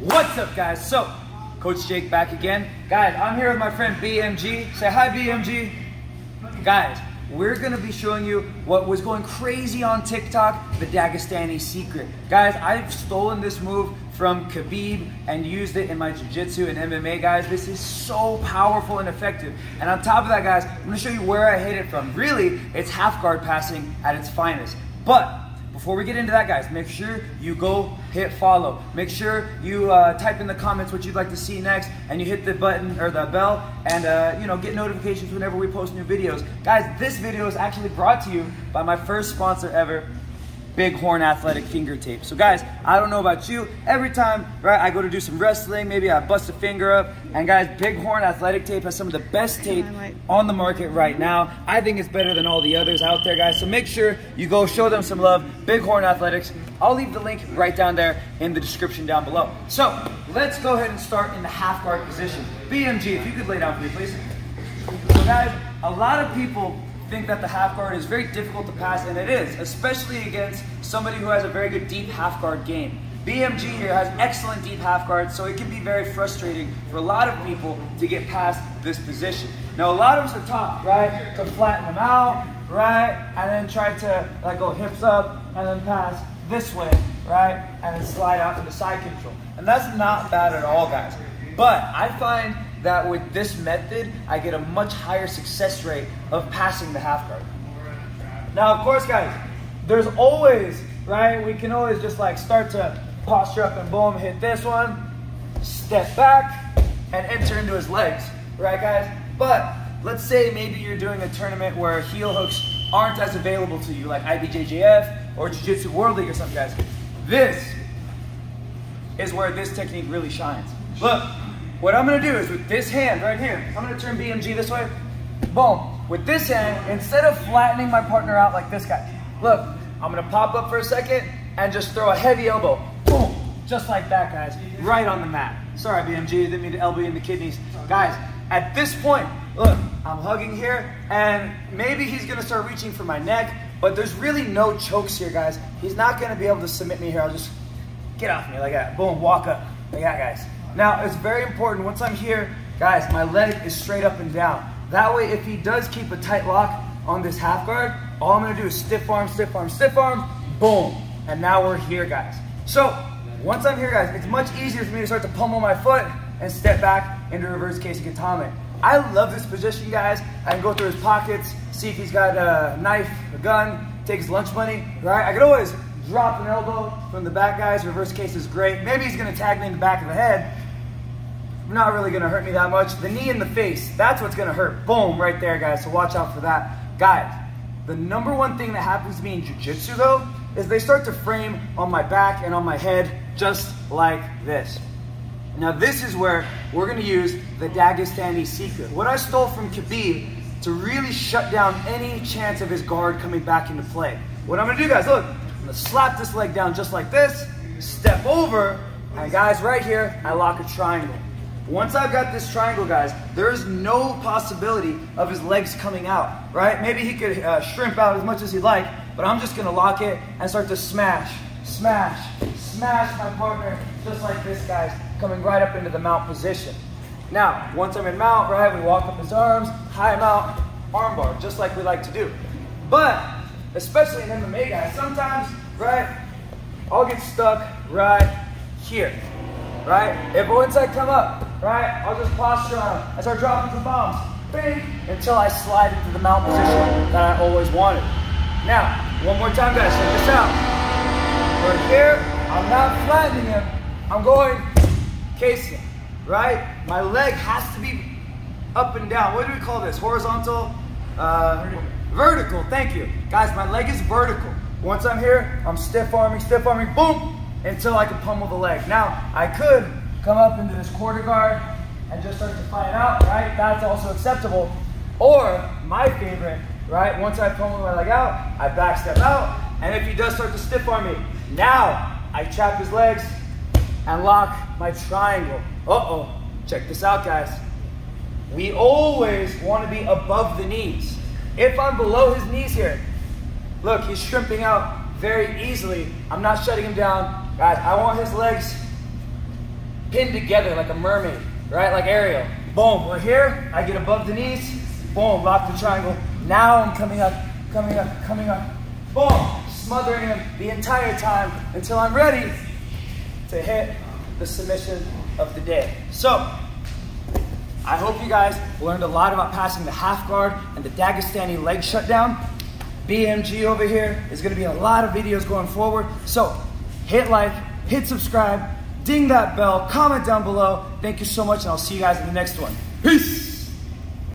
What's up, guys? So, Coach Jake back again. Guys, I'm here with my friend BMG. Say hi, BMG. Guys, we're gonna be showing you what was going crazy on TikTok, the Dagestani secret. Guys, I've stolen this move from Khabib and used it in my jiu-jitsu and MMA, guys. This is so powerful and effective. And on top of that, guys, I'm gonna show you where I hit it from. Really, it's half guard passing at its finest. But before we get into that, guys, make sure you go hit follow. Make sure you uh, type in the comments what you'd like to see next, and you hit the button or the bell, and uh, you know get notifications whenever we post new videos. Guys, this video is actually brought to you by my first sponsor ever, Bighorn Athletic Finger Tape. So guys, I don't know about you, every time, right, I go to do some wrestling, maybe I bust a finger up, and guys, Bighorn Athletic Tape has some of the best tape on the market right now. I think it's better than all the others out there, guys, so make sure you go show them some love, Bighorn Athletics. I'll leave the link right down there in the description down below. So, let's go ahead and start in the half guard position. BMG, if you could lay down for me, please. So guys, a lot of people think that the half guard is very difficult to pass, and it is, especially against somebody who has a very good deep half guard game. BMG here has excellent deep half guard, so it can be very frustrating for a lot of people to get past this position. Now, a lot of us are taught, right, to flatten them out, right, and then try to like go hips up and then pass this way, right, and then slide out into side control. And that's not bad at all, guys. But I find that with this method, I get a much higher success rate of passing the half guard. Now, of course, guys, there's always, right, we can always just like start to posture up and boom, hit this one, step back, and enter into his legs, right, guys? But let's say maybe you're doing a tournament where heel hooks aren't as available to you, like IBJJF or Jiu-Jitsu World League or something, guys. This is where this technique really shines. Look, what I'm gonna do is with this hand right here, I'm gonna turn BMG this way, boom. With this hand, instead of flattening my partner out like this guy, look, I'm gonna pop up for a second and just throw a heavy elbow, boom, just like that, guys, right on the mat. Sorry, BMG, didn't mean to elbow you in the kidneys. Guys, at this point, look, I'm hugging here, and maybe he's gonna start reaching for my neck, but there's really no chokes here, guys. He's not gonna be able to submit me here. I'll just get off me like that. Boom, walk up. Like that, guys. Now, it's very important, once I'm here, guys, my leg is straight up and down. That way, if he does keep a tight lock on this half guard, all I'm gonna do is stiff arm, stiff arm, stiff arm, boom. And now we're here, guys. So, once I'm here, guys, it's much easier for me to start to pummel my foot and step back into reverse kesa gatame. I love this position, guys. I can go through his pockets, see if he's got a knife, a gun, take his lunch money, right? I could always drop an elbow from the back, guys. Reverse kesa is great. Maybe he's gonna tag me in the back of the head. Not really gonna hurt me that much. The knee in the face, that's what's gonna hurt. Boom, right there, guys. So watch out for that. Guys, the number one thing that happens to me in jiu-jitsu though, is they start to frame on my back and on my head just like this. Now this is where we're gonna use the Dagestani secret. What I stole from Khabib to really shut down any chance of his guard coming back into play. What I'm gonna do guys, look, I'm gonna slap this leg down just like this, step over, and guys right here, I lock a triangle. Once I've got this triangle, guys, there is no possibility of his legs coming out, right? Maybe he could uh, shrimp out as much as he'd like, but I'm just gonna lock it and start to smash, smash, smash my partner, just like this, guys, coming right up into the mount position. Now, once I'm in mount, right, we walk up his arms, high mount, armbar, just like we like to do. But, especially in MMA, guys, sometimes, right, I'll get stuck right here, right? If once I come up, right, I'll just posture on him. I start dropping some bombs, bing, until I slide into the mount position that I always wanted. Now, one more time, guys, check this out. We're here, I'm not flattening him, I'm going casing, right? My leg has to be up and down. What do we call this? Horizontal? Uh, vertical. vertical, thank you. Guys, my leg is vertical. Once I'm here, I'm stiff arming, stiff arming, boom, until I can pummel the leg. Now, I could come up into this quarter guard and just start to fight out, right? That's also acceptable. Or, my favorite, right? Once I pull my leg out, I back step out, and if he does start to stiff arm me, now I trap his legs and lock my triangle. Uh-oh, check this out, guys. We always want to be above the knees. If I'm below his knees here, look, he's shrimping out very easily. I'm not shutting him down. Guys, I want his legs pinned together like a mermaid, right? Like Ariel. Boom, we're here, I get above the knees, boom, lock the triangle. Now I'm coming up, coming up, coming up, boom, smothering him the entire time until I'm ready to hit the submission of the day. So, I hope you guys learned a lot about passing the half guard and the Dagestani leg shutdown. BMG over here is gonna be a lot of videos going forward. So hit like, hit subscribe, ding that bell, comment down below. Thank you so much and I'll see you guys in the next one. Peace!